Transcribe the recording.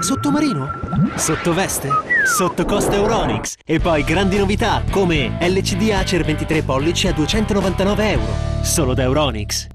Sottomarino? Sottoveste? Sottocosta Euronix. E poi grandi novità come LCD Acer 23 pollici a 299 euro. Solo da Euronix.